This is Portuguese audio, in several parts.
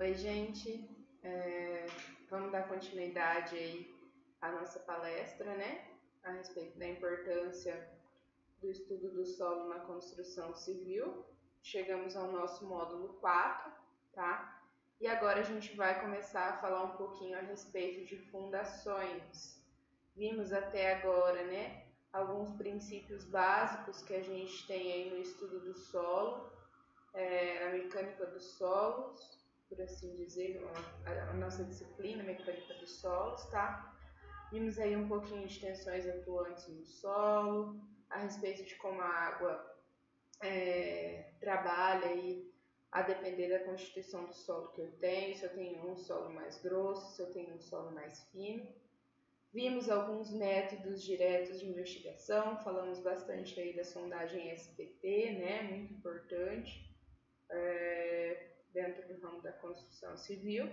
Oi, gente. É, vamos dar continuidade aí à nossa palestra, né? A respeito da importância do estudo do solo na construção civil. Chegamos ao nosso módulo 4, tá? E agora a gente vai começar a falar um pouquinho a respeito de fundações. Vimos até agora, né? Alguns princípios básicos que a gente tem aí no estudo do solo, é, a mecânica dos solos, por assim dizer, a, nossa disciplina mecânica dos solos, tá? Vimos aí um pouquinho de tensões atuantes no solo, a respeito de como a água é, trabalha aí a depender da constituição do solo que eu tenho, se eu tenho um solo mais grosso, se eu tenho um solo mais fino. Vimos alguns métodos diretos de investigação, falamos bastante aí da sondagem SPT, né, muito importante. É, dentro do ramo da construção civil.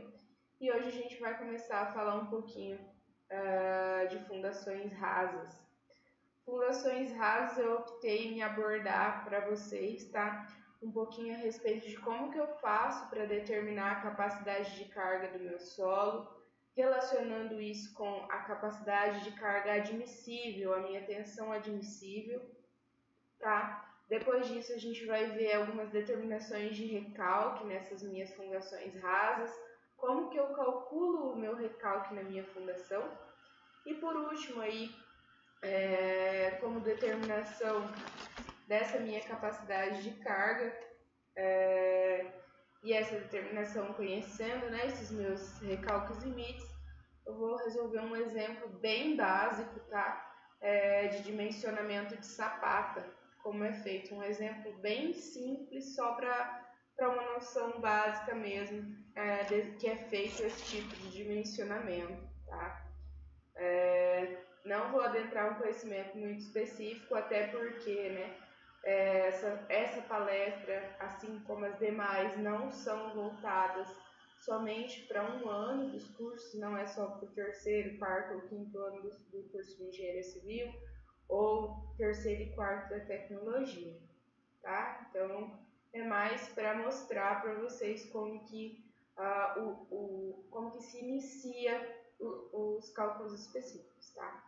E hoje a gente vai começar a falar um pouquinho uh, de fundações rasas. Fundações rasas eu optei em abordar para vocês, tá? Um pouquinho a respeito de como que eu faço para determinar a capacidade de carga do meu solo, relacionando isso com a capacidade de carga admissível, a minha tensão admissível, tá? Depois disso, a gente vai ver algumas determinações de recalque nessas minhas fundações rasas, como que eu calculo o meu recalque na minha fundação. E por último aí, é, como determinação dessa minha capacidade de carga, é, e essa determinação conhecendo né, esses meus recalques limites, eu vou resolver um exemplo bem básico, tá? É, de dimensionamento de sapata como é feito. Um exemplo bem simples, só para uma noção básica mesmo, é, de, que é feito esse tipo de dimensionamento. Tá? É, não vou adentrar um conhecimento muito específico, até porque né, é, essa, essa palestra, assim como as demais, não são voltadas somente para um ano dos cursos, não é só para o terceiro, quarto ou quinto ano do, do curso de engenharia civil, ou terceiro e quarto da tecnologia, tá? Então é mais para mostrar para vocês como que uh, o, o, como que se inicia o, os cálculos específicos, tá?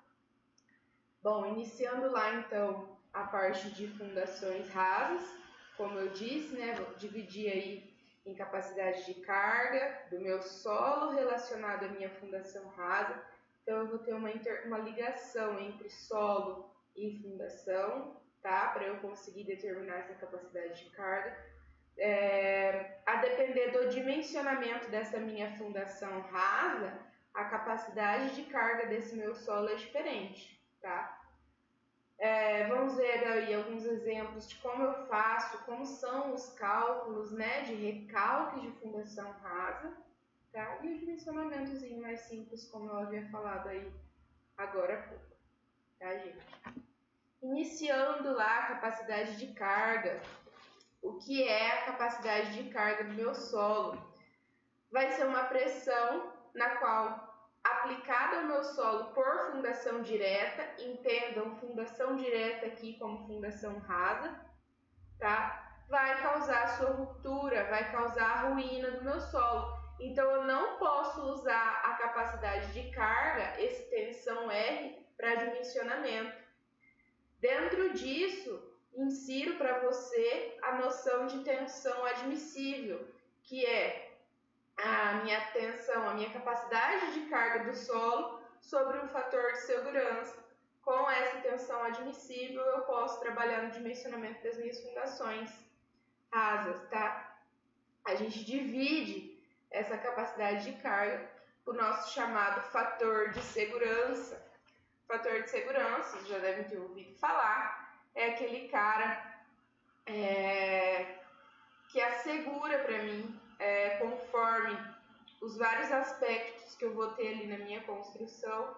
Bom, iniciando lá então a parte de fundações rasas, como eu disse, né? Vou dividir aí em capacidade de carga do meu solo relacionado à minha fundação rasa. Então eu vou ter uma, inter, uma ligação entre solo e fundação, tá? Para eu conseguir determinar essa capacidade de carga. É, a depender do dimensionamento dessa minha fundação rasa, a capacidade de carga desse meu solo é diferente, tá? É, vamos ver aí alguns exemplos de como eu faço, como são os cálculos, né, de recalque de fundação rasa, tá? E o dimensionamentozinho mais simples, como eu havia falado aí agora há pouco tá, gente? Iniciando lá a capacidade de carga. O que é a capacidade de carga do meu solo? Vai ser uma pressão na qual, aplicada ao meu solo por fundação direta, entendam fundação direta aqui como fundação rasa, tá? Vai causar sua ruptura, vai causar a ruína do meu solo. Então eu não posso usar a capacidade de carga, esse tensão R, para dimensionamento. Dentro disso, insiro para você a noção de tensão admissível, que é a minha tensão, a minha capacidade de carga do solo sobre um fator de segurança. Com essa tensão admissível, eu posso trabalhar no dimensionamento das minhas fundações rasas, tá? A gente divide essa capacidade de carga por nosso chamado fator de segurança, Fator de segurança, vocês já devem ter ouvido falar, é aquele cara é, que assegura para mim, é, conforme os vários aspectos que eu vou ter ali na minha construção,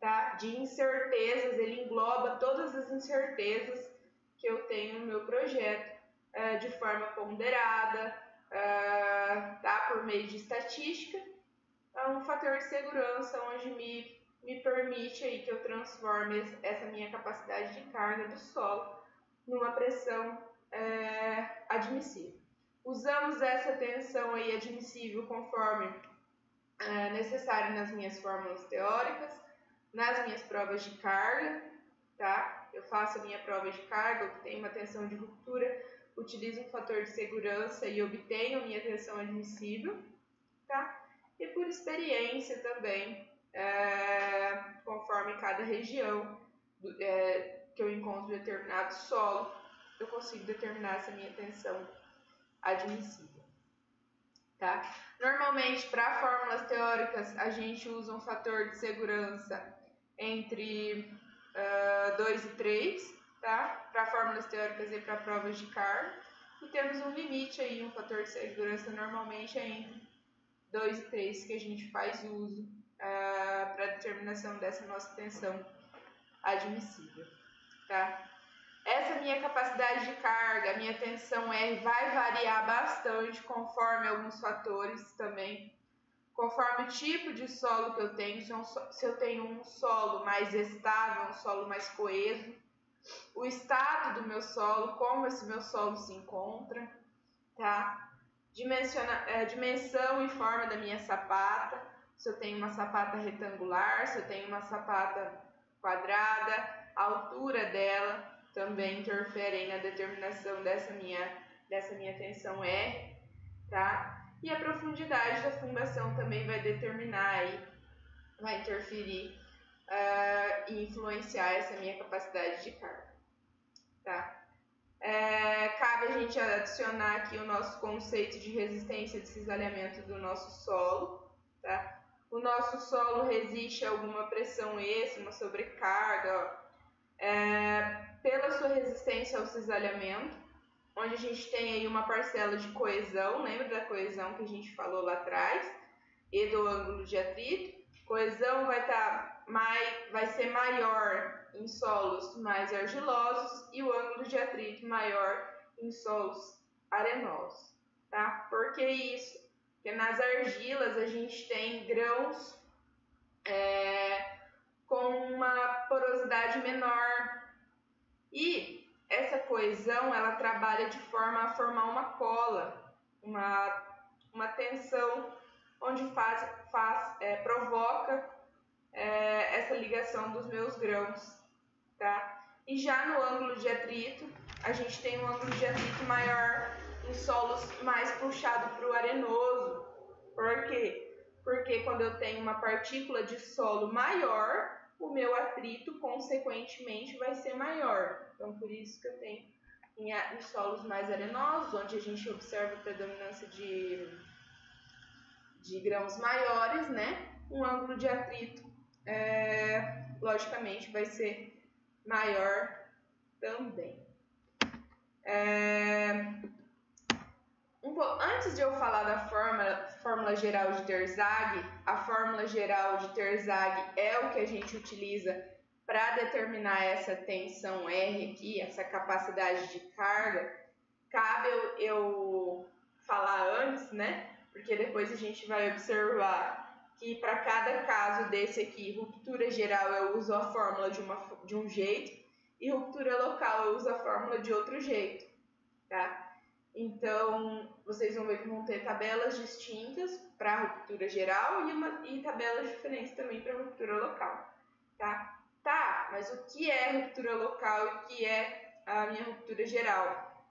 tá? De incertezas, ele engloba todas as incertezas que eu tenho no meu projeto é, de forma ponderada, é, tá? Por meio de estatística, é um fator de segurança onde me me permite aí que eu transforme essa minha capacidade de carga do solo numa pressão é, admissível. Usamos essa tensão aí admissível conforme é, necessário nas minhas fórmulas teóricas, nas minhas provas de carga, tá? Eu faço a minha prova de carga, obtenho uma tensão de ruptura, utilizo um fator de segurança e obtenho a minha tensão admissível, tá? E por experiência também, é, conforme cada região é, que eu encontro determinado solo, eu consigo determinar essa minha tensão admissível. Tá? Normalmente, para fórmulas teóricas, a gente usa um fator de segurança entre 2 uh, e 3, tá? para fórmulas teóricas e para provas de carga. E temos um limite aí, um fator de segurança normalmente é entre 2 e 3 que a gente faz uso uh, para determinação dessa nossa tensão admissível. Tá? Essa minha capacidade de carga, minha tensão R vai variar bastante conforme alguns fatores também. Conforme o tipo de solo que eu tenho, se eu tenho um solo mais estável, um solo mais coeso, o estado do meu solo, como esse meu solo se encontra, tá? Dimensiona, é, dimensão e forma da minha sapata, se eu tenho uma sapata retangular, se eu tenho uma sapata quadrada, a altura dela, também interferem na determinação dessa minha, dessa minha tensão R, tá? E a profundidade da fundação também vai determinar aí, vai interferir uh, e influenciar essa minha capacidade de carga, tá? É, cabe a gente adicionar aqui o nosso conceito de resistência de cisalhamento do nosso solo, tá? O nosso solo resiste a alguma pressão extra, uma sobrecarga, é, pela sua resistência ao cisalhamento, onde a gente tem aí uma parcela de coesão, lembra da coesão que a gente falou lá atrás, e do ângulo de atrito. Coesão vai, tá mais, vai ser maior em solos mais argilosos e o ângulo de atrito maior em solos arenosos. Tá? Por que isso? Porque nas argilas a gente tem grãos é, com uma porosidade menor. E essa coesão ela trabalha de forma a formar uma cola, uma, uma tensão onde faz, faz é, provoca é, essa ligação dos meus grãos, tá? E já no ângulo de atrito, a gente tem um ângulo de atrito maior em solos mais puxado para o arenoso. Por quê? Porque quando eu tenho uma partícula de solo maior, o meu atrito, consequentemente, vai ser maior. Então, por isso que eu tenho em, em solos mais arenosos, onde a gente observa a predominância de, de grãos maiores, né? Um ângulo de atrito, é, logicamente, vai ser maior também. É, um antes de eu falar da fórmula, fórmula geral de Terzag, a fórmula geral de Terzag é o que a gente utiliza para determinar essa tensão R aqui, essa capacidade de carga. Cabe eu, eu falar antes, né? Porque depois a gente vai observar que para cada caso desse aqui, ruptura geral eu uso a fórmula de, uma, de um jeito e ruptura local eu uso a fórmula de outro jeito, tá? Então, vocês vão ver que vão ter tabelas distintas para a ruptura geral e, uma, e tabelas diferentes também para a ruptura local, tá? Tá, mas o que é ruptura local e o que é a minha ruptura geral?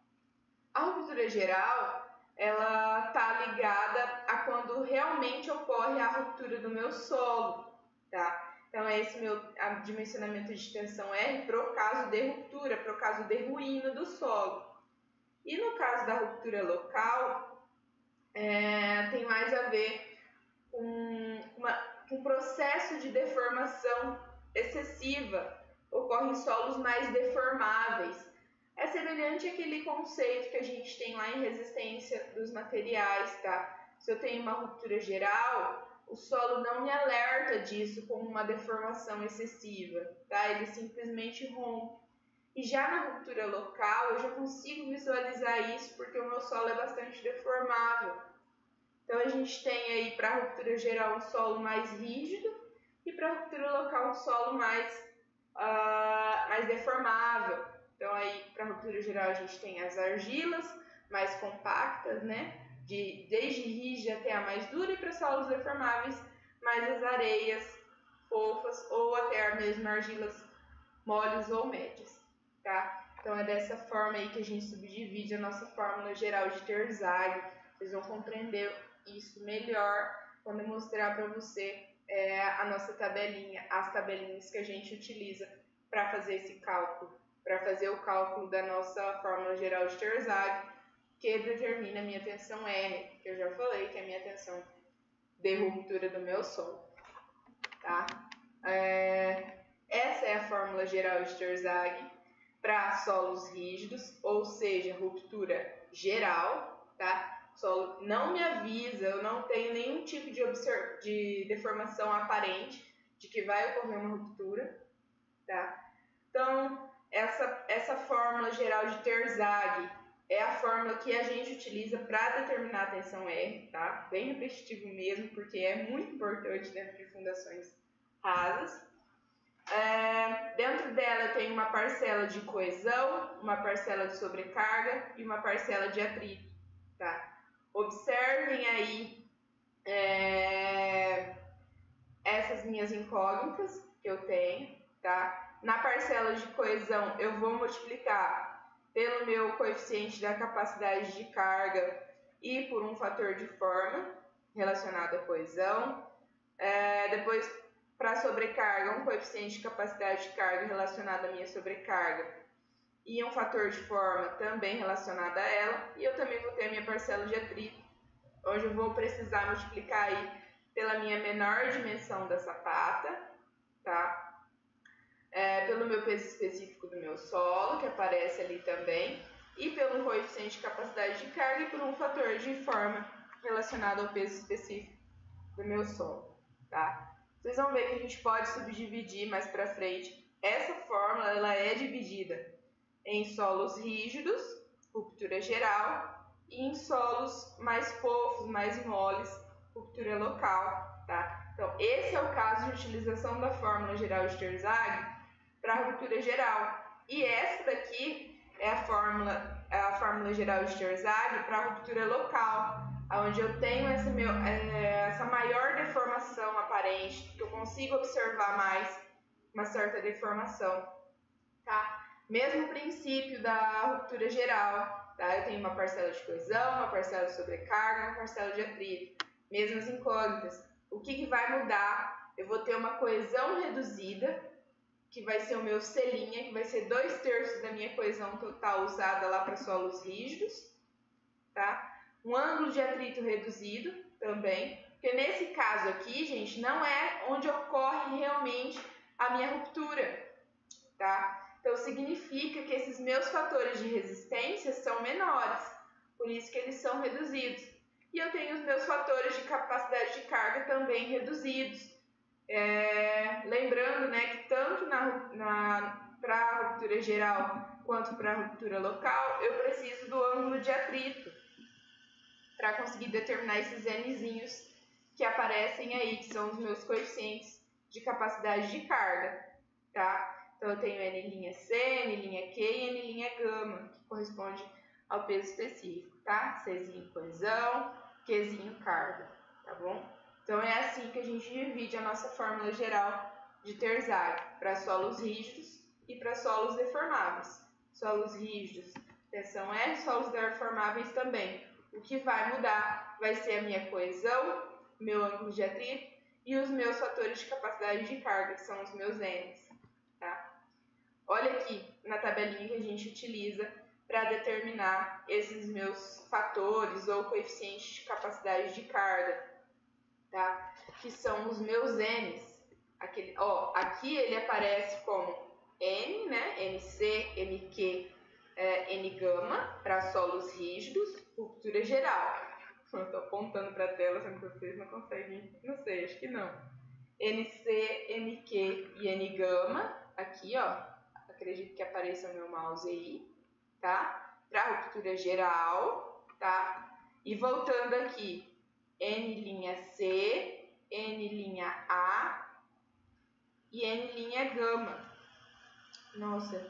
A ruptura geral, ela tá ligada a quando realmente ocorre a ruptura do meu solo, tá? Então, é esse meu dimensionamento de tensão R para o caso de ruptura, para o caso de ruína do solo. E no caso da ruptura local, é, tem mais a ver com uma, um processo de deformação excessiva, ocorre em solos mais deformáveis. É semelhante àquele conceito que a gente tem lá em resistência dos materiais, tá? Se eu tenho uma ruptura geral, o solo não me alerta disso como uma deformação excessiva, tá? Ele simplesmente rompe. E já na ruptura local, eu já consigo visualizar isso porque o meu solo é bastante deformável. Então a gente tem aí para a ruptura geral um solo mais rígido e para a ruptura local um solo mais, uh, mais deformável. Então aí para a ruptura geral a gente tem as argilas, mais compactas, né? De, desde rígida até a mais dura e para solos deformáveis, mais as areias fofas ou até mesmo argilas moles ou médias, tá? Então é dessa forma aí que a gente subdivide a nossa fórmula geral de Terzag. Vocês vão compreender isso melhor quando eu mostrar para você é, a nossa tabelinha, as tabelinhas que a gente utiliza para fazer esse cálculo, para fazer o cálculo da nossa fórmula geral de Terzag, que determina a minha tensão R, que eu já falei que é a minha tensão de ruptura do meu solo. Tá? É, essa é a fórmula geral de Terzag para solos rígidos, ou seja, ruptura geral, tá? Solo não me avisa, eu não tenho nenhum tipo de, de deformação aparente de que vai ocorrer uma ruptura, tá? Então, essa, essa fórmula geral de Terzag é a fórmula que a gente utiliza para determinar a tensão R, tá? Bem repetitivo mesmo, porque é muito importante dentro de fundações rasas. É, dentro dela tenho uma parcela de coesão, uma parcela de sobrecarga e uma parcela de atrito, tá? Observem aí é, essas minhas incógnitas que eu tenho, tá? Na parcela de coesão eu vou multiplicar pelo meu coeficiente da capacidade de carga e por um fator de forma relacionado à coesão. É, depois para sobrecarga, um coeficiente de capacidade de carga relacionado à minha sobrecarga e um fator de forma também relacionado a ela. E eu também vou ter a minha parcela de atrito, onde eu vou precisar multiplicar aí pela minha menor dimensão da sapata, tá? É, pelo meu peso específico do meu solo, que aparece ali também, e pelo coeficiente de capacidade de carga e por um fator de forma relacionado ao peso específico do meu solo, tá? Vocês vão ver que a gente pode subdividir mais para frente. Essa fórmula ela é dividida em solos rígidos, ruptura geral, e em solos mais fofos, mais moles, ruptura local, tá? Então, esse é o caso de utilização da fórmula geral de Terzag para ruptura geral. E essa daqui é a fórmula, é a fórmula geral de Terzag para ruptura local, onde eu tenho essa, meu, é, essa maior deformação aparente, que eu consigo observar mais uma certa deformação, tá? Mesmo princípio da ruptura geral, tá? Eu tenho uma parcela de coesão, uma parcela de sobrecarga, uma parcela de atrito, mesmas incógnitas. O que, que vai mudar? Eu vou ter uma coesão reduzida, que vai ser o meu selinha, que vai ser dois terços da minha coesão total usada lá para solos rígidos, tá? Um ângulo de atrito reduzido também, porque nesse caso aqui, gente, não é onde ocorre realmente a minha ruptura, tá? Então significa que esses meus fatores de resistência são menores, por isso que eles são reduzidos. E eu tenho os meus fatores de capacidade de carga também reduzidos. É, lembrando né, que tanto na, na, para a ruptura geral quanto para a ruptura local, eu preciso do ângulo de atrito para conseguir determinar esses nzinhos que aparecem aí, que são os meus coeficientes de capacidade de carga, tá? Então eu tenho N' C, N' Q e N' gama, que corresponde ao peso específico, tá? Czinho coesão, Qzinho carga, tá bom? Então é assim que a gente divide a nossa fórmula geral de Terzag para solos rígidos e para solos deformáveis. Solos rígidos, tensão R, solos deformáveis também. O que vai mudar vai ser a minha coesão, meu ângulo de atrito e os meus fatores de capacidade de carga, que são os meus N's. Tá? Olha aqui na tabelinha que a gente utiliza para determinar esses meus fatores ou coeficientes de capacidade de carga, tá? que são os meus N's. Aquele, ó, aqui ele aparece como N, né? NC, NQ, é, N-gama para solos rígidos, ruptura geral. Eu estou apontando para a tela, sendo que vocês não conseguem, não sei, acho que não. NC, NQ e N-gama, aqui ó, acredito que apareça o meu mouse aí, tá? Para ruptura geral, tá? E voltando aqui, N''C, N''A e N''gama. Nossa,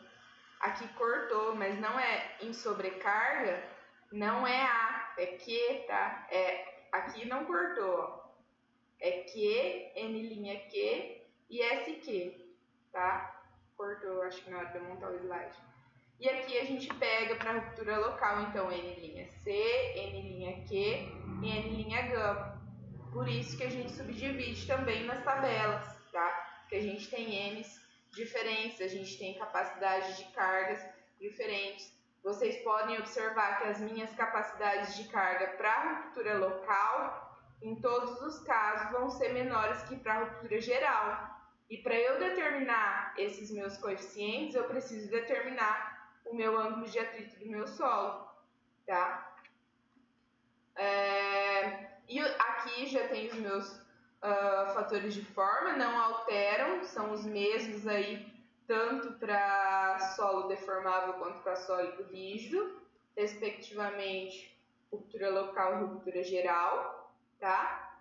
aqui cortou, mas não é em sobrecarga, Não é A, é que, tá? É, aqui não cortou, É que, N' Q e SQ, tá? Cortou, acho que na hora de eu montar o slide. E aqui a gente pega para ruptura local, então, N''C, N''Q e N' gama. Por isso que a gente subdivide também nas tabelas, tá? Que a gente tem N's diferentes, a gente tem capacidade de cargas diferentes. Vocês podem observar que as minhas capacidades de carga para ruptura local, em todos os casos, vão ser menores que para ruptura geral. E para eu determinar esses meus coeficientes, eu preciso determinar o meu ângulo de atrito do meu solo, tá? É, e aqui já tem os meus uh, fatores de forma, não alteram, são os mesmos aí, tanto para solo deformável quanto para sólido rígido, respectivamente ruptura local e ruptura geral, tá?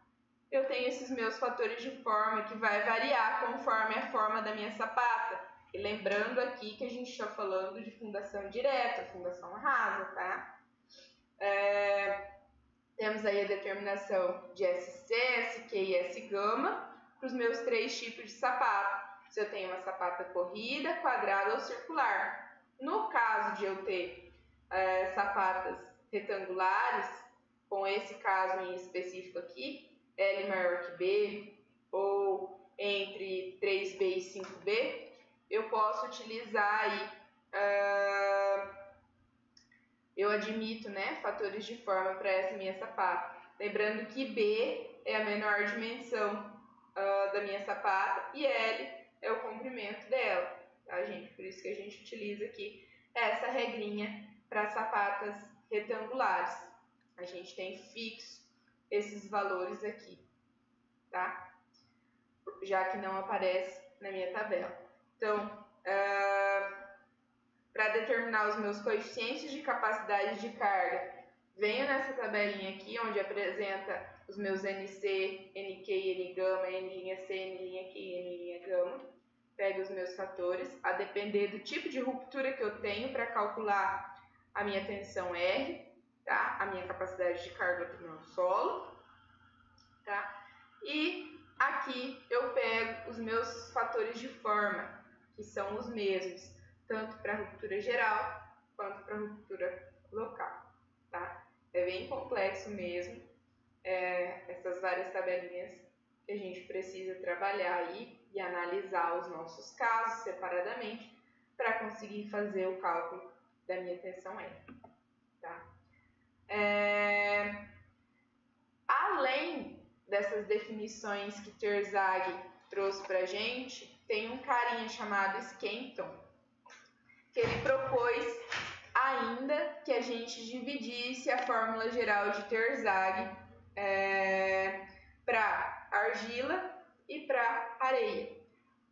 Eu tenho esses meus fatores de forma que vai variar conforme a forma da minha sapata. E lembrando aqui que a gente está falando de fundação direta, fundação rasa, tá? É, temos aí a determinação de SC, SQ e S gama para os meus três tipos de sapato. Se eu tenho uma sapata corrida, quadrada ou circular. No caso de eu ter é, sapatas retangulares, com esse caso em específico aqui, L maior que B, ou entre 3B e 5B, eu posso utilizar aí, uh, eu admito, né, fatores de forma para essa minha sapata. Lembrando que B é a menor dimensão uh, da minha sapata e L é o comprimento dela, tá, gente? Por isso que a gente utiliza aqui essa regrinha para sapatas retangulares. A gente tem fixo esses valores aqui, tá? Já que não aparece na minha tabela. Então, uh, para determinar os meus coeficientes de capacidade de carga, venho nessa tabelinha aqui, onde apresenta os meus NC, NQ, N gama, N''C, N''Q e N' gama. Pego os meus fatores, a depender do tipo de ruptura que eu tenho para calcular a minha tensão R, tá? a minha capacidade de carga do meu solo. Tá? E aqui eu pego os meus fatores de forma, que são os mesmos, tanto para ruptura geral quanto para ruptura local, tá? É bem complexo mesmo, é, essas várias tabelinhas que a gente precisa trabalhar aí e analisar os nossos casos separadamente para conseguir fazer o cálculo da minha tensão R, tá? É, além dessas definições que Terzag trouxe para a gente, tem um carinha chamado Skenton, que ele propôs ainda que a gente dividisse a fórmula geral de Terzag é, para argila e para areia.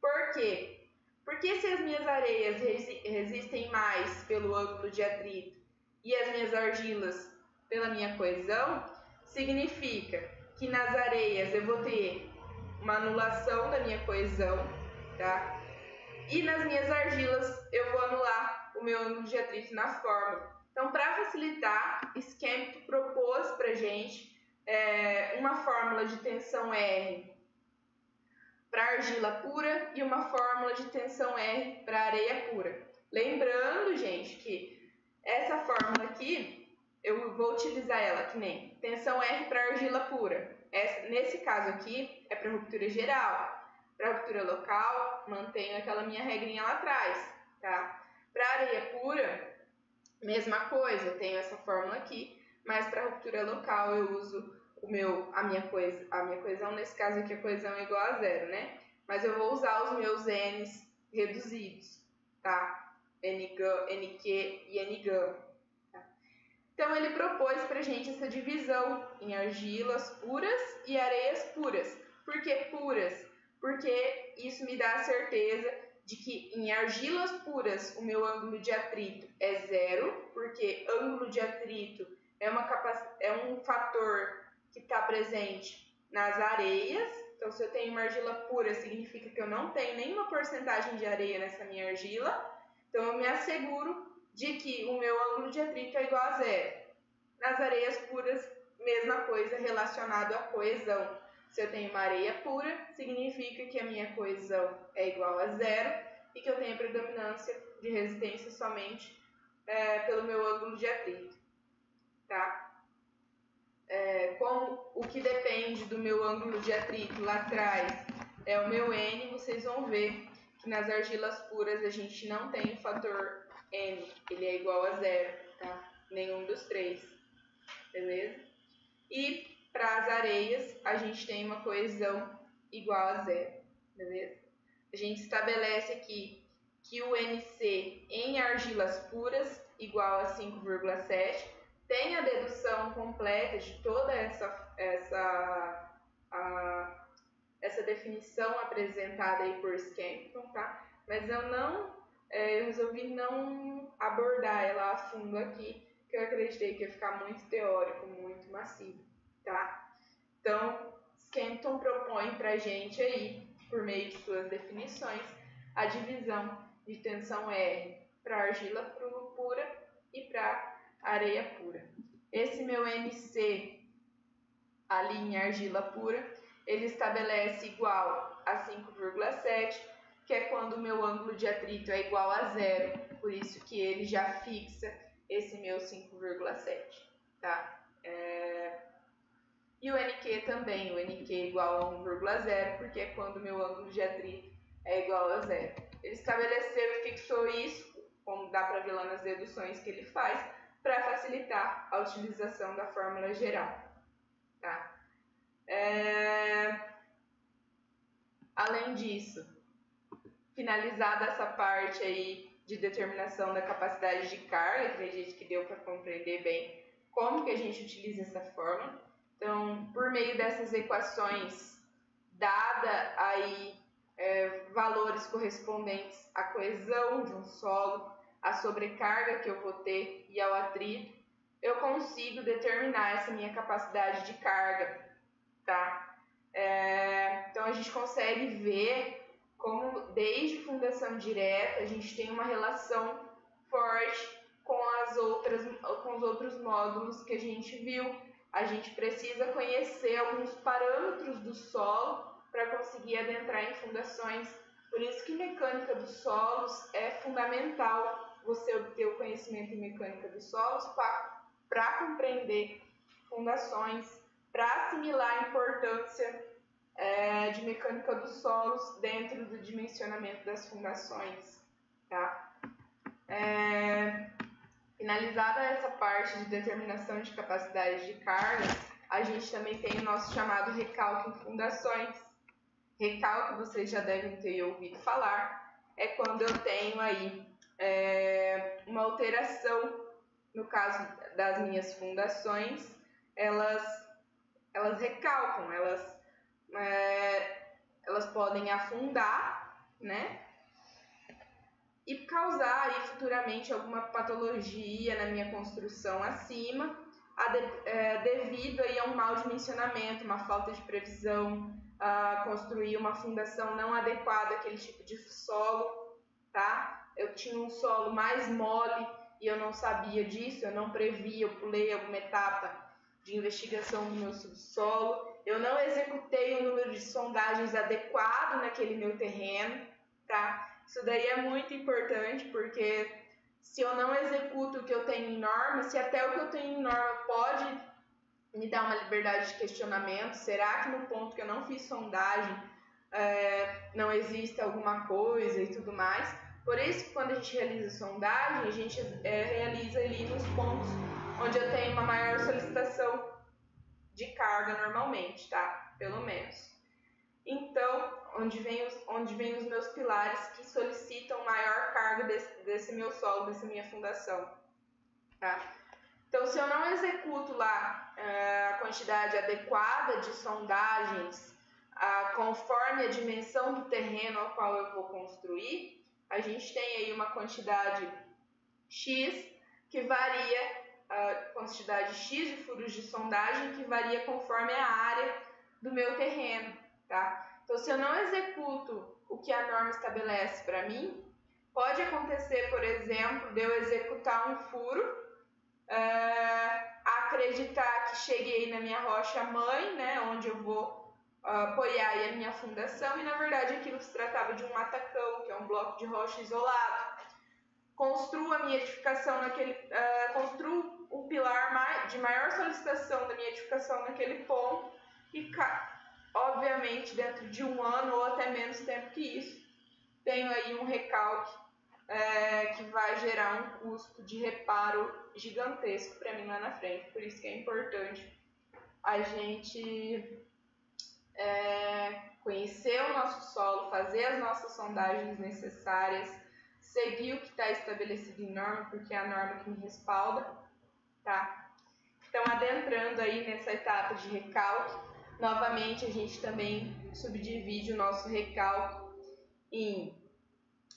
Por quê? Porque se as minhas areias resistem mais pelo ângulo de atrito e as minhas argilas pela minha coesão, significa que nas areias eu vou ter uma anulação da minha coesão tá? E nas minhas argilas eu vou anular o meu ângulo de atrito na fórmula. Então, para facilitar, Schemp propôs para gente é, uma fórmula de tensão R para argila pura e uma fórmula de tensão R para areia pura. Lembrando, gente, que essa fórmula aqui, eu vou utilizar ela que nem tensão R para argila pura. Essa, nesse caso aqui, é para ruptura geral. Para ruptura local, mantenho aquela minha regrinha lá atrás, tá? Para areia pura, mesma coisa, tenho essa fórmula aqui, mas para ruptura local eu uso o meu, a minha coisa, a minha coesão, nesse caso aqui a coesão é igual a zero, né? Mas eu vou usar os meus N's reduzidos, tá? N, NQ e N gama. Tá? Então ele propôs pra gente essa divisão em argilas puras e areias puras. Por que puras? porque isso me dá a certeza de que em argilas puras o meu ângulo de atrito é zero, porque ângulo de atrito é, uma é um fator que está presente nas areias. Então, se eu tenho uma argila pura, significa que eu não tenho nenhuma porcentagem de areia nessa minha argila. Então, eu me asseguro de que o meu ângulo de atrito é igual a zero. Nas areias puras, mesma coisa relacionado à coesão. Se eu tenho uma areia pura, significa que a minha coesão é igual a zero e que eu tenho predominância de resistência somente é, pelo meu ângulo de atrito. Tá? É, como o que depende do meu ângulo de atrito lá atrás é o meu N, vocês vão ver que nas argilas puras a gente não tem o fator N, ele é igual a zero, tá? Nenhum dos três, beleza? E para as areias a gente tem uma coesão igual a zero, beleza? A gente estabelece aqui que o NC em argilas puras igual a 5,7 tem a dedução completa de toda essa, essa, a, essa definição apresentada aí por Scampton, tá? Mas eu não, é, eu resolvi não abordar ela a fundo aqui, porque eu acreditei que ia ficar muito teórico, muito massivo, tá? Então, Scampton propõe pra gente aí, por meio de suas definições, a divisão de tensão R para argila pura e para areia pura. Esse meu MC ali em argila pura, ele estabelece igual a 5,7, que é quando o meu ângulo de atrito é igual a zero, por isso que ele já fixa esse meu 5,7, tá? É... E o NQ também, o NQ é igual a 1,0, porque é quando o meu ângulo de atrito é igual a zero. Ele estabeleceu e fixou isso, como dá para ver lá nas deduções que ele faz, para facilitar a utilização da fórmula geral. Tá? É... Além disso, finalizada essa parte aí de determinação da capacidade de carga, acredito que deu para compreender bem como que a gente utiliza essa fórmula. Então, por meio dessas equações, dada aí é, valores correspondentes à coesão de um solo, à sobrecarga que eu vou ter e ao atrito, eu consigo determinar essa minha capacidade de carga, tá? É, então a gente consegue ver como desde fundação direta a gente tem uma relação forte com as outras com os outros módulos que a gente viu. A gente precisa conhecer alguns parâmetros do solo para conseguir adentrar em fundações. Por isso que mecânica dos solos é fundamental você obter o conhecimento em mecânica dos solos para compreender fundações, para assimilar a importância é, de mecânica dos solos dentro do dimensionamento das fundações. Tá? É, finalizada essa parte de determinação de capacidade de carga, a gente também tem o nosso chamado recalque em fundações, Recalque, vocês já devem ter ouvido falar, é quando eu tenho aí é, uma alteração, no caso das minhas fundações, elas, elas recalcam, elas, é, elas podem afundar, né? E causar aí futuramente alguma patologia na minha construção acima, de, é, devido aí a um mau dimensionamento, uma falta de previsão, uh, construir uma fundação não adequada àquele tipo de solo, tá? Eu tinha um solo mais mole e eu não sabia disso, eu não previa, eu pulei alguma etapa de investigação do meu subsolo, eu não executei o número de sondagens adequado naquele meu terreno, tá? Isso daí é muito importante porque se eu não executo o que eu tenho em norma, se até o que eu tenho em norma pode me dá uma liberdade de questionamento. Será que no ponto que eu não fiz sondagem é, não existe alguma coisa e tudo mais? Por isso, quando a gente realiza sondagem, a gente é, realiza ali nos pontos onde eu tenho uma maior solicitação de carga normalmente, tá? Pelo menos. Então, onde vem os, onde vem os meus pilares que solicitam maior carga desse, desse meu solo, dessa minha fundação, tá? Então, se eu não executo lá é, a quantidade adequada de sondagens conforme a dimensão do terreno ao qual eu vou construir, a gente tem aí uma quantidade X que varia, a quantidade X de furos de sondagem que varia conforme a área do meu terreno, tá? Então, se eu não executo o que a norma estabelece para mim, pode acontecer, por exemplo, de eu executar um furo uh, acreditar que cheguei na minha rocha mãe, né, onde eu vou apoiar a minha fundação, e na verdade aquilo se tratava de um matacão, que é um bloco de rocha isolado. Construo a minha edificação naquele, uh, construo o pilar de maior solicitação da minha edificação naquele ponto e, obviamente, dentro de um ano ou até menos tempo que isso, tenho aí um recalque é, que vai gerar um custo de reparo gigantesco para mim lá na frente. Por isso que é importante a gente é, conhecer o nosso solo, fazer as nossas sondagens necessárias, seguir o que está estabelecido em norma, porque é a norma que me respalda, tá? Então, adentrando aí nessa etapa de recalque, novamente a gente também subdivide o nosso recalque em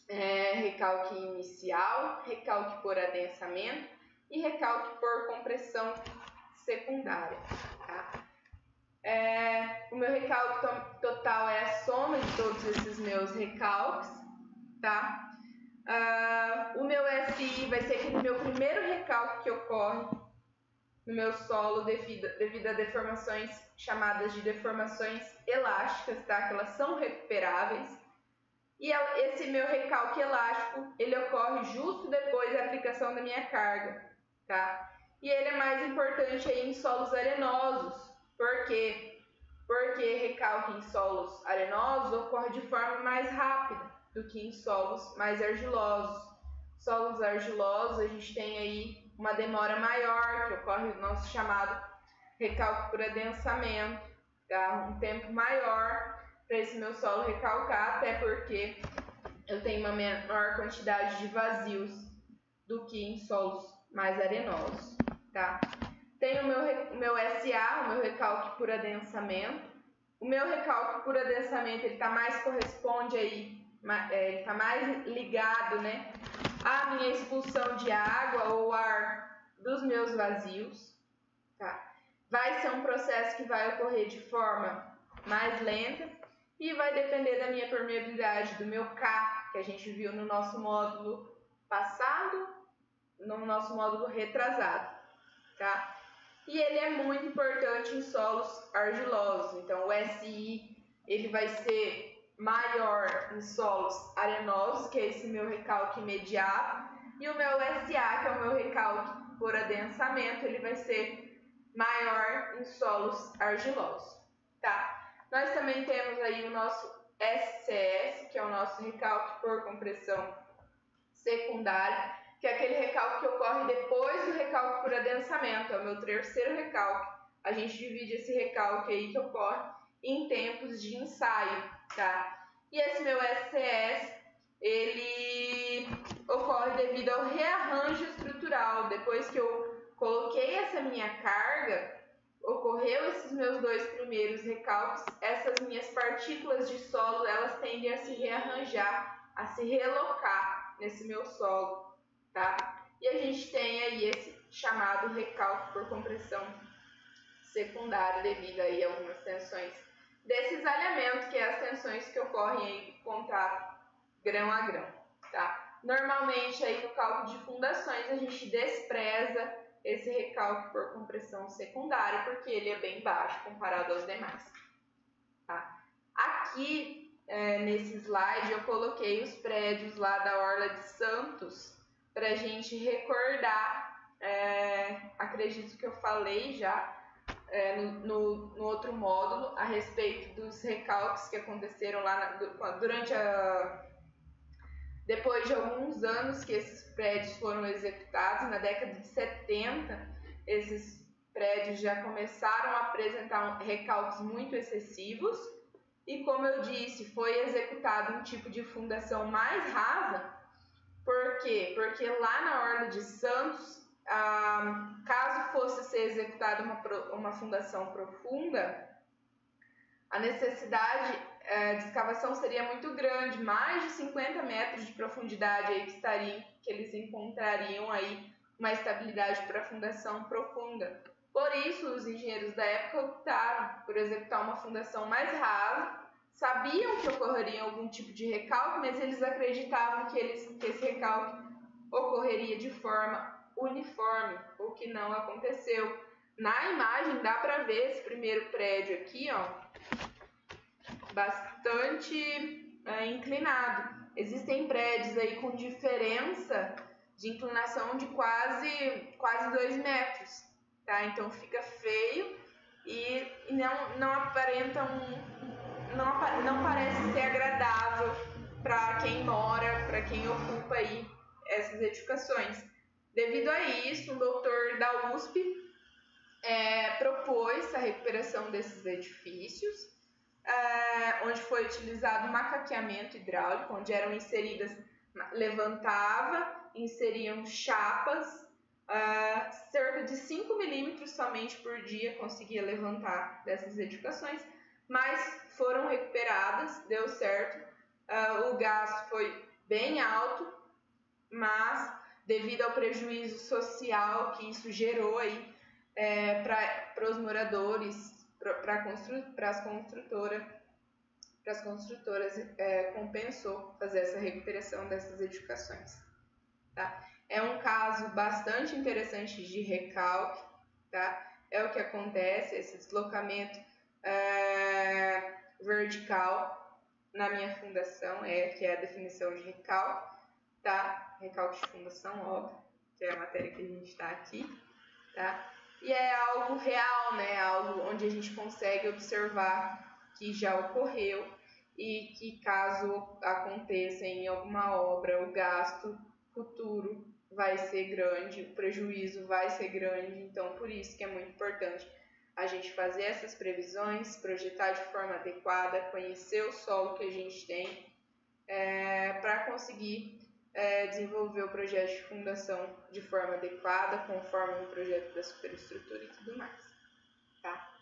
é, recalque inicial, recalque por adensamento e recalque por compressão secundária. É, o meu recalque total é a soma de todos esses meus recalques. Tá? Uh, o meu SI vai ser aquele meu primeiro recalque que ocorre no meu solo devido, devido a deformações chamadas de deformações elásticas, tá? Que elas são recuperáveis. E esse meu recalque elástico, ele ocorre justo depois da aplicação da minha carga, tá? E ele é mais importante aí em solos arenosos. Por quê? Porque recalque em solos arenosos ocorre de forma mais rápida do que em solos mais argilosos. Solos argilosos, a gente tem aí uma demora maior, que ocorre o nosso chamado recalque por adensamento, tá? Um tempo maior para esse meu solo recalcar, até porque eu tenho uma menor quantidade de vazios do que em solos mais arenosos, tá? Tenho o meu, meu SA, o meu recalque por adensamento. O meu recalque por adensamento, ele tá mais corresponde aí, é, ele tá mais ligado, né, à minha expulsão de água ou ar dos meus vazios, tá? Vai ser um processo que vai ocorrer de forma mais lenta, e vai depender da minha permeabilidade, do meu K, que a gente viu no nosso módulo passado, no nosso módulo retrasado, tá? E ele é muito importante em solos argilosos, então o SI ele vai ser maior em solos arenosos, que é esse meu recalque imediato, e o meu SA, que é o meu recalque por adensamento, ele vai ser maior em solos argilosos, tá? Nós também temos aí o nosso SCS, que é o nosso recalque por compressão secundária, que é aquele recalque que ocorre depois do recalque por adensamento, é o meu terceiro recalque. A gente divide esse recalque aí que ocorre em tempos de ensaio, tá? E esse meu SCS, ele ocorre devido ao rearranjo estrutural. Depois que eu coloquei essa minha carga, ocorreu esses meus dois primeiros recalques, essas minhas partículas de solo, elas tendem a se rearranjar, a se relocar nesse meu solo, tá? E a gente tem aí esse chamado recalque por compressão secundária devido aí a algumas tensões desse desalhamento, que é as tensões que ocorrem em contato grão a grão, tá? Normalmente aí no cálculo de fundações a gente despreza esse recalque por compressão secundária, porque ele é bem baixo comparado aos demais. Tá? Aqui, é, nesse slide, eu coloquei os prédios lá da Orla de Santos para a gente recordar. É, acredito que eu falei já é, no, no, outro módulo a respeito dos recalques que aconteceram lá na, durante a depois de alguns anos que esses prédios foram executados, na década de 70, esses prédios já começaram a apresentar recalques muito excessivos. E como eu disse, foi executado um tipo de fundação mais rasa. Por quê? Porque lá na Orla de Santos, ah, caso fosse ser executada uma, uma fundação profunda, a necessidade é, de escavação seria muito grande, mais de 50 metros de profundidade aí que estariam, que eles encontrariam aí uma estabilidade para fundação profunda. Por isso, os engenheiros da época optaram por executar uma fundação mais rasa, sabiam que ocorreria algum tipo de recalque, mas eles acreditavam que, eles, que esse recalque ocorreria de forma uniforme, o que não aconteceu. Na imagem dá para ver esse primeiro prédio aqui, ó, bastante é, inclinado. Existem prédios aí com diferença de inclinação de quase quase 2 metros, tá? Então fica feio e, e não, não aparenta um, não, não parece ser agradável para quem mora, para quem ocupa aí essas edificações. Devido a isso, um doutor da USP é, propôs a recuperação desses edifícios, é, onde foi utilizado macaqueamento hidráulico, onde eram inseridas, levantava, inseriam chapas, é, cerca de 5 milímetros somente por dia conseguia levantar dessas edificações, mas foram recuperadas, deu certo, é, o gasto foi bem alto, mas devido ao prejuízo social que isso gerou aí é, para os moradores, para constru, as construtoras, para as construtoras é, compensou fazer essa recuperação dessas edificações. Tá? É um caso bastante interessante de recalque, tá? É o que acontece, esse deslocamento é, vertical na minha fundação, é que é a definição de recalque, tá? Recalque de fundação, óbvio, que é a matéria que a gente está aqui, tá? E é algo real, né? Algo onde a gente consegue observar que já ocorreu e que caso aconteça em alguma obra, o gasto futuro vai ser grande, o prejuízo vai ser grande, então por isso que é muito importante a gente fazer essas previsões, projetar de forma adequada, conhecer o solo que a gente tem, é, para conseguir é, desenvolver o projeto de fundação de forma adequada, conforme o projeto da superestrutura e tudo mais. Tá?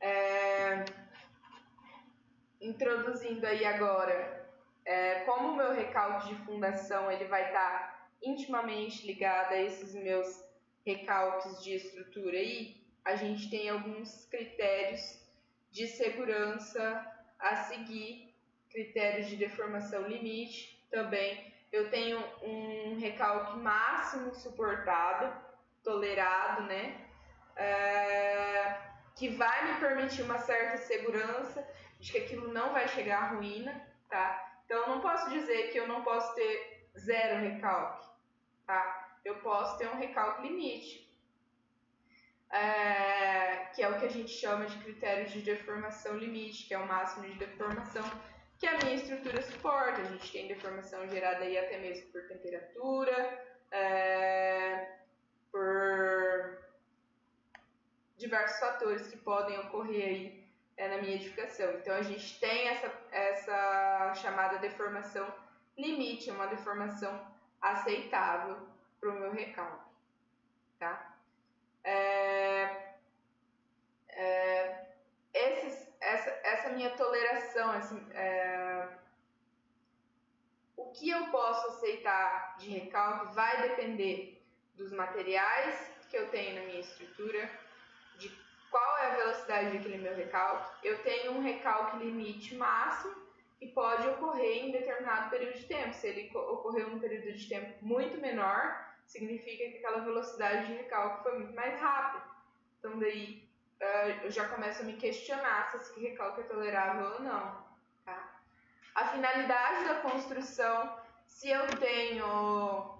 É, introduzindo aí agora é, como o meu recalque de fundação ele vai estar tá intimamente ligado a esses meus recalques de estrutura aí, a gente tem alguns critérios de segurança a seguir, critérios de deformação limite também eu tenho um recalque máximo suportado, tolerado, né? É, que vai me permitir uma certa segurança de que aquilo não vai chegar à ruína, tá? Então eu não posso dizer que eu não posso ter zero recalque, tá? Eu posso ter um recalque limite, é, que é o que a gente chama de critério de deformação limite, que é o máximo de deformação que a minha estrutura suporta. A gente tem deformação gerada aí até mesmo por temperatura, é, por diversos fatores que podem ocorrer aí é, na minha edificação. Então a gente tem essa, essa chamada deformação limite, uma deformação aceitável para o meu recalque. Tá? Minha toleração, assim, é, o que eu posso aceitar de recalque vai depender dos materiais que eu tenho na minha estrutura, de qual é a velocidade daquele meu recalque. Eu tenho um recalque limite máximo que pode ocorrer em determinado período de tempo. Se ele ocorreu num período de tempo muito menor, significa que aquela velocidade de recalque foi muito mais rápida. Então daí eu já começo a me questionar se esse recalque é tolerável ou não. Tá? A finalidade da construção, se eu tenho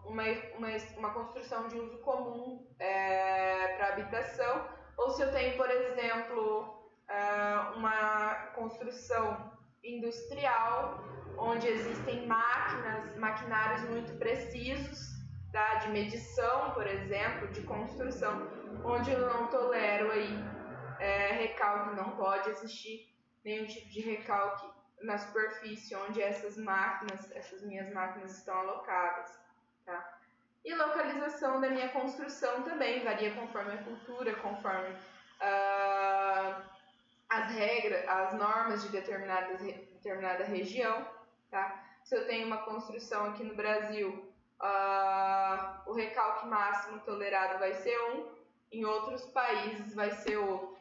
uma, uma, uma construção de uso comum é, para habitação, ou se eu tenho, por exemplo, é, uma construção industrial, onde existem máquinas, maquinários muito precisos, tá? de medição, por exemplo, de construção, onde eu não tolero aí é, recalque, não pode existir nenhum tipo de recalque na superfície onde essas máquinas, essas minhas máquinas estão alocadas, tá? E localização da minha construção também varia conforme a cultura, conforme uh, as regras, as normas de determinada, determinada região, tá? Se eu tenho uma construção aqui no Brasil, uh, o recalque máximo tolerado vai ser um, em outros países vai ser outro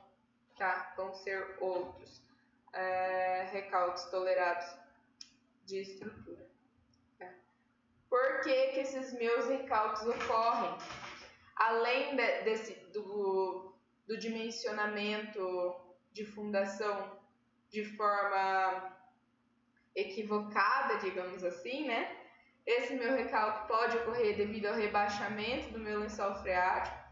tá? Vão ser outros é, recalques tolerados de estrutura. Tá? Por que, que esses meus recalques ocorrem? Além de, desse, do, do dimensionamento de fundação de forma equivocada, digamos assim, né? Esse meu recalque pode ocorrer devido ao rebaixamento do meu lençol freático,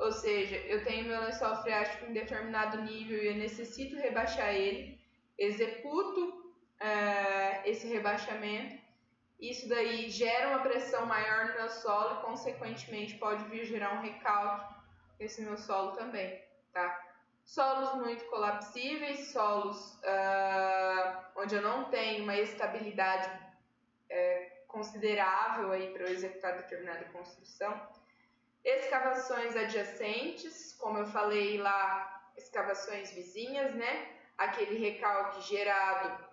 ou seja, eu tenho meu lençol freático em determinado nível e eu necessito rebaixar ele, executo é, esse rebaixamento, isso daí gera uma pressão maior no meu solo e, consequentemente, pode vir gerar um recalque nesse meu solo também, tá? Solos muito colapsíveis, solos uh, onde eu não tenho uma estabilidade é, considerável aí para eu executar determinada construção. Escavações adjacentes, como eu falei lá, escavações vizinhas, né? Aquele recalque gerado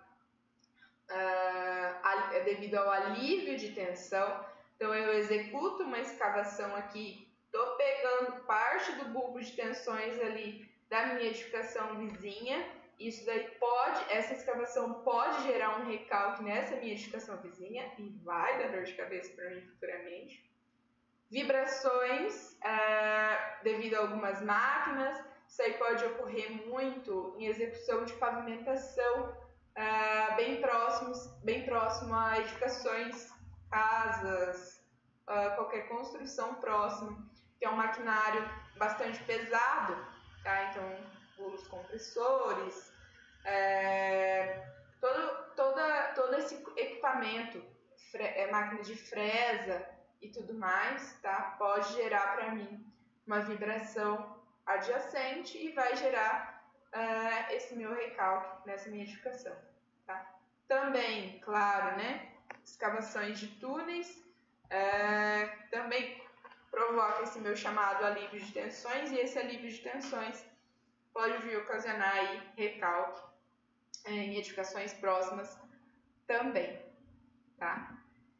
uh, devido ao alívio de tensão. Então eu executo uma escavação aqui, estou pegando parte do bulbo de tensões ali da minha edificação vizinha isso daí pode, essa escavação pode gerar um recalque nessa minha edificação vizinha e vai dar dor de cabeça para mim futuramente. Vibrações é, devido a algumas máquinas, isso aí pode ocorrer muito em execução de pavimentação é, bem próximos, bem próximo a edificações, casas, é, qualquer construção próxima, que é um maquinário bastante pesado, tá? Então os compressores, é, todo, toda, todo esse equipamento, fre, é, máquina de fresa e tudo mais, tá? Pode gerar para mim uma vibração adjacente e vai gerar é, esse meu recalque nessa minha edificação, tá? Também, claro, né? Escavações de túneis, é, também provoca esse meu chamado alívio de tensões e esse alívio de tensões pode vir ocasionar aí recalque é, em edificações próximas também, tá?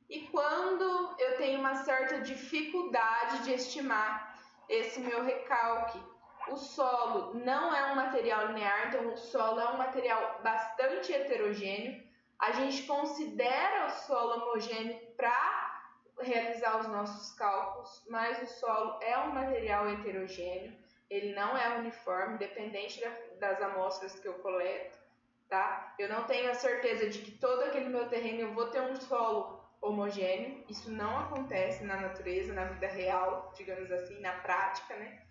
E quando eu tenho uma certa dificuldade de estimar esse meu recalque, o solo não é um material linear, então o solo é um material bastante heterogêneo. A gente considera o solo homogêneo para realizar os nossos cálculos, mas o solo é um material heterogêneo ele não é uniforme, dependente das amostras que eu coleto, tá? Eu não tenho a certeza de que todo aquele meu terreno eu vou ter um solo homogêneo. Isso não acontece na natureza, na vida real, digamos assim, na prática, né?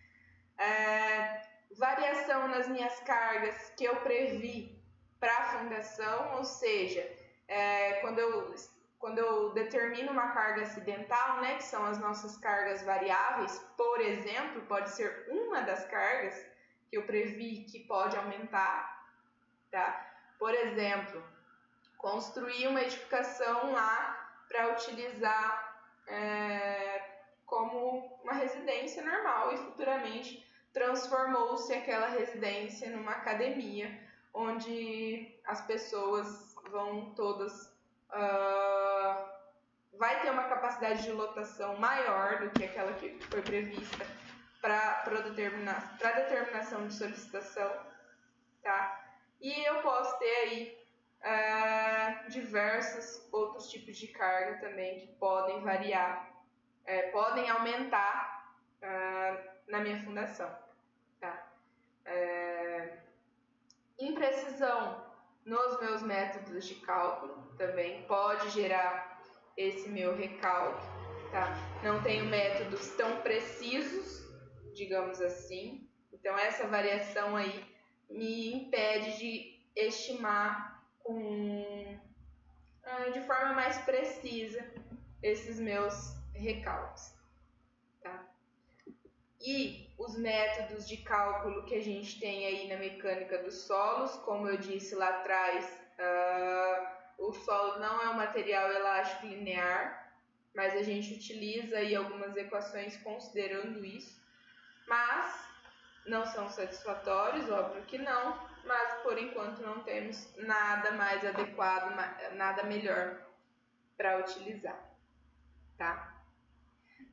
É, variação nas minhas cargas que eu previ para a fundação, ou seja, é, quando eu quando eu determino uma carga acidental, né, que são as nossas cargas variáveis, por exemplo, pode ser uma das cargas que eu previ que pode aumentar, tá? Por exemplo, construir uma edificação lá para utilizar é, como uma residência normal e futuramente transformou-se aquela residência numa academia onde as pessoas vão todas uh, vai ter uma capacidade de lotação maior do que aquela que foi prevista para determina, determinação de solicitação, tá? E eu posso ter aí uh, diversos outros tipos de carga também que podem variar, uh, podem aumentar uh, na minha fundação, tá? imprecisão nos meus métodos de cálculo também pode gerar esse meu recalque, tá? Não tenho métodos tão precisos, digamos assim. Então essa variação aí me impede de estimar com, ah, de forma mais precisa esses meus recalques, tá? E os métodos de cálculo que a gente tem aí na mecânica dos solos, como eu disse lá atrás, uh, o solo não é um material elástico linear, mas a gente utiliza aí algumas equações considerando isso, mas não são satisfatórios, óbvio que não, mas por enquanto não temos nada mais adequado, nada melhor para utilizar, tá?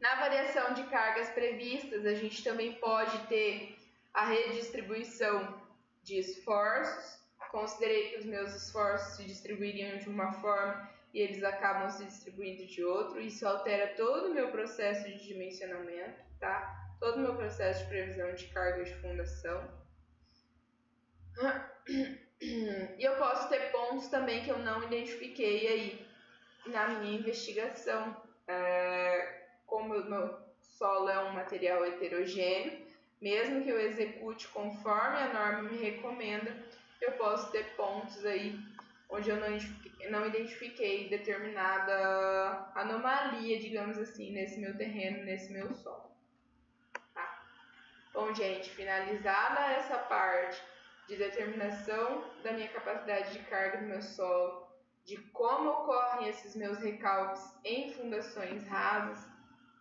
Na variação de cargas previstas, a gente também pode ter a redistribuição de esforços. Considerei que os meus esforços se distribuiriam de uma forma e eles acabam se distribuindo de outro. Isso altera todo o meu processo de dimensionamento, tá? Todo o meu processo de previsão de carga de fundação. E eu posso ter pontos também que eu não identifiquei aí na minha investigação. É, como o meu solo é um material heterogêneo, mesmo que eu execute conforme a norma me recomenda, eu posso ter pontos aí onde eu não, não identifiquei determinada anomalia, digamos assim, nesse meu terreno, nesse meu solo. Bom, gente, finalizada essa parte de determinação da minha capacidade de carga do meu solo, de como ocorrem esses meus recalques em fundações rasas,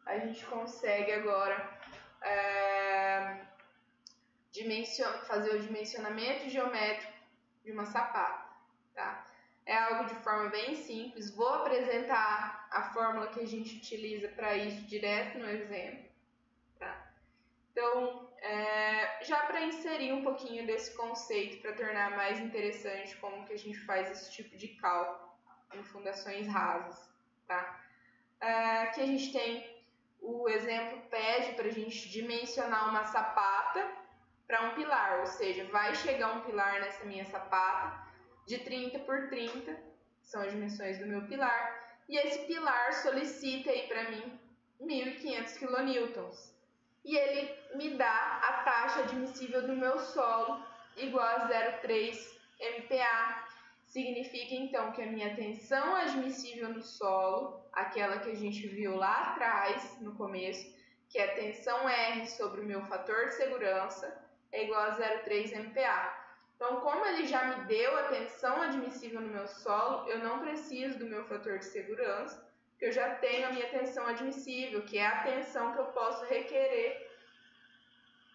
a gente consegue agora é, fazer o dimensionamento geométrico de uma sapata. Tá? É algo de forma bem simples. Vou apresentar a fórmula que a gente utiliza para isso direto no exemplo. Então, é, já para inserir um pouquinho desse conceito, para tornar mais interessante como que a gente faz esse tipo de cálculo em fundações rasas. Tá? É, aqui a gente tem o exemplo pede para a gente dimensionar uma sapata para um pilar, ou seja, vai chegar um pilar nessa minha sapata de 30 por 30, são as dimensões do meu pilar, e esse pilar solicita aí para mim 1.500 kN. E ele me dá a taxa admissível do meu solo igual a 0,3 MPa. Significa então que a minha tensão admissível no solo, aquela que a gente viu lá atrás, no começo, que é a tensão R sobre o meu fator de segurança, é igual a 0,3 MPa. Então, como ele já me deu a tensão admissível no meu solo, eu não preciso do meu fator de segurança, porque eu já tenho a minha tensão admissível, que é a tensão que eu posso requerer,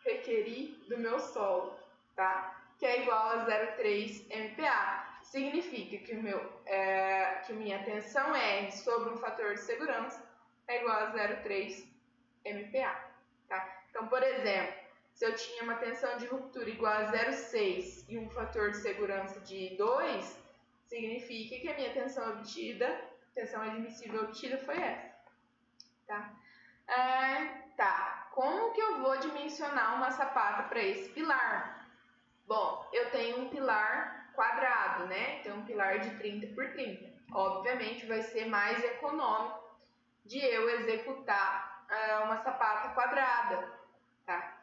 requerir do meu solo, tá? Que é igual a 0,3 MPa. Significa que, o meu, é, que minha tensão R sobre um fator de segurança é igual a 0,3 MPa, tá? Então, por exemplo, se eu tinha uma tensão de ruptura igual a 0,6 e um fator de segurança de 2, significa que a minha tensão obtida, tensão admissível obtida foi essa. Tá? É, tá, como que eu vou dimensionar uma sapata para esse pilar? Bom, eu tenho um pilar quadrado, né? Tem um pilar de 30 por 30. Obviamente vai ser mais econômico de eu executar uh, uma sapata quadrada, tá?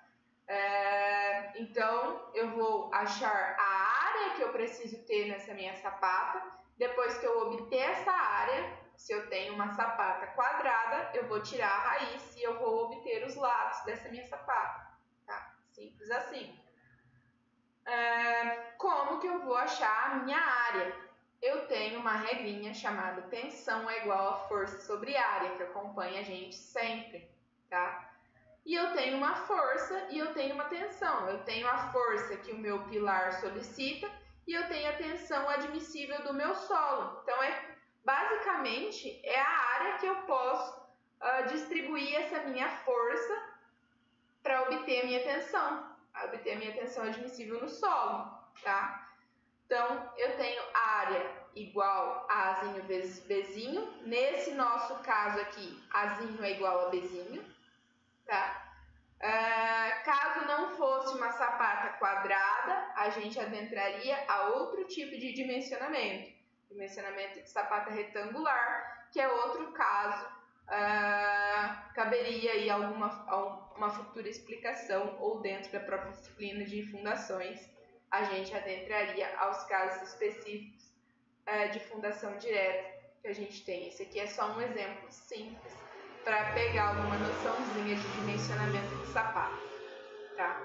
É, então, eu vou achar a área que eu preciso ter nessa minha sapata. Depois que eu obter essa área, se eu tenho uma sapata quadrada, eu vou tirar a raiz e eu vou obter os lados dessa minha sapata. Tá? Simples assim. É, como que eu vou achar a minha área? Eu tenho uma regrinha chamada tensão é igual a força sobre área, que acompanha a gente sempre, tá? E eu tenho uma força e eu tenho uma tensão. Eu tenho a força que o meu pilar solicita e eu tenho a tensão admissível do meu solo. Então, é basicamente é a área que eu posso uh, distribuir essa minha força para obter a minha tensão, obter a minha tensão admissível no solo, tá? Então, eu tenho área igual a Azinho vezes Bzinho. Nesse nosso caso aqui, Azinho é igual a Bzinho tá? Uh, caso não fosse uma sapata quadrada, a gente adentraria a outro tipo de dimensionamento, dimensionamento de sapata retangular, que é outro caso, uh, caberia aí alguma uma futura explicação ou dentro da própria disciplina de fundações, a gente adentraria aos casos específicos uh, de fundação direta que a gente tem. Esse aqui é só um exemplo simples para pegar alguma noçãozinha de dimensionamento de sapato, tá?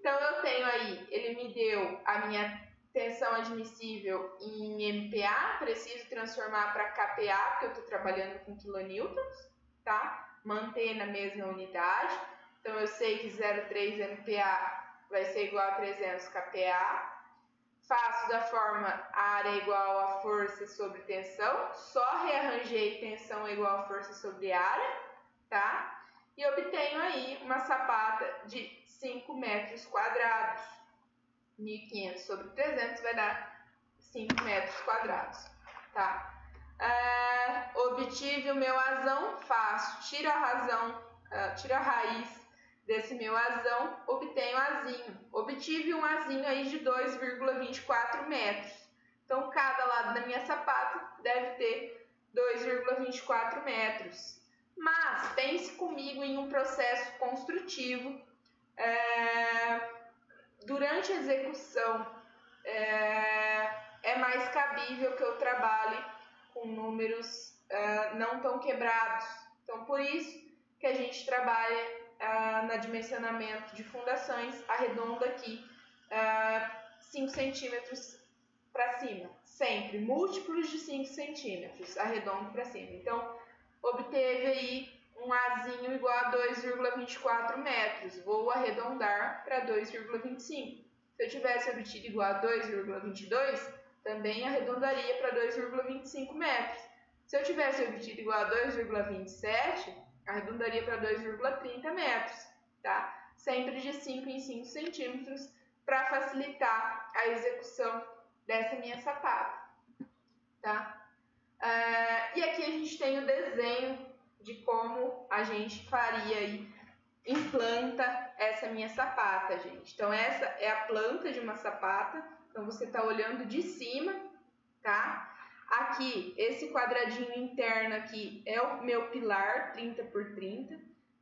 Então eu tenho aí, ele me deu a minha tensão admissível em MPa, preciso transformar para KPa, porque eu estou trabalhando com kilonewtons, tá? Manter na mesma unidade. Então eu sei que 0,3 MPa vai ser igual a 300 kPa. Faço da forma área igual a força sobre tensão, só rearranjei tensão igual a força sobre área, tá? E obtenho aí uma sapata de 5 metros quadrados. 1.500 sobre 300 vai dar 5 metros quadrados, tá? É, obtive o meu azão, faço, tiro a razão, uh, tiro a raiz desse meu azão, obtenho azinho. Obtive um azinho aí de 2,24 metros. Então, cada lado da minha sapata deve ter 2,24 metros. Mas pense comigo em um processo construtivo. É, durante a execução, é, é, mais cabível que eu trabalhe com números é, não tão quebrados. Então, por isso que a gente trabalha uh, na dimensionamento de fundações, arredonda aqui uh, 5 centímetros para cima, sempre, múltiplos de 5 centímetros, arredondo para cima. Então, obteve aí um Azinho igual a 2,24 metros, vou arredondar para 2,25. Se eu tivesse obtido igual a 2,22, também arredondaria para 2,25 metros. Se eu tivesse obtido igual a 2,27, arredondaria para 2,30 metros, tá? Sempre de 5 em 5 centímetros para facilitar a execução dessa minha sapata, tá? Uh, e aqui a gente tem o desenho de como a gente faria aí, implanta essa minha sapata, gente. Então essa é a planta de uma sapata, então você está olhando de cima, tá? Aqui, esse quadradinho interno aqui é o meu pilar 30 por 30.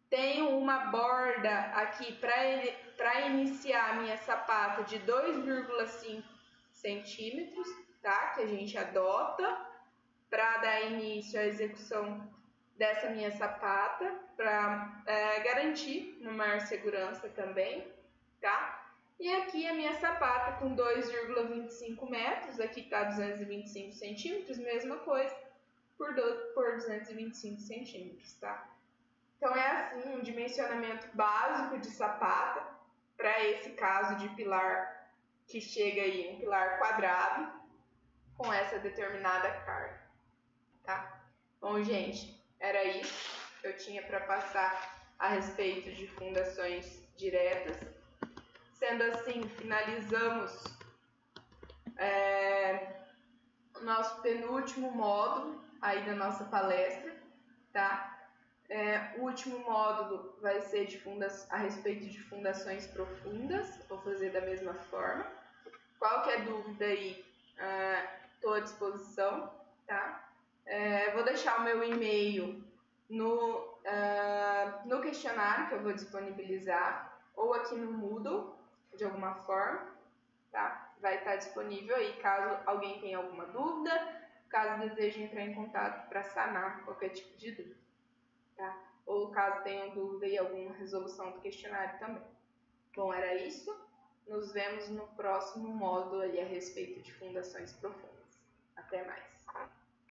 Tenho uma borda aqui para iniciar a minha sapata de 2,5 centímetros, tá? Que a gente adota para dar início à execução dessa minha sapata, para é, garantir uma maior segurança também, tá? E aqui a minha sapata com 2,25 metros, aqui está 225 centímetros, mesma coisa, por, do, por 225 centímetros, tá? Então é assim um dimensionamento básico de sapata para esse caso de pilar que chega aí um pilar quadrado com essa determinada carga, tá? Bom, gente, era isso que eu tinha para passar a respeito de fundações diretas. Sendo assim, finalizamos é, o nosso penúltimo módulo aí da nossa palestra, tá? É, o último módulo vai ser de funda a respeito de fundações profundas, vou fazer da mesma forma. Qualquer dúvida aí, estou uh, à disposição, tá? É, vou deixar o meu e-mail no, uh, no questionário que eu vou disponibilizar, ou aqui no Moodle, de alguma forma, tá? Vai estar disponível aí caso alguém tenha alguma dúvida, caso deseje entrar em contato para sanar qualquer tipo de dúvida, tá? Ou caso tenha dúvida e alguma resolução do questionário também. Bom, era isso. Nos vemos no próximo módulo a respeito de fundações profundas.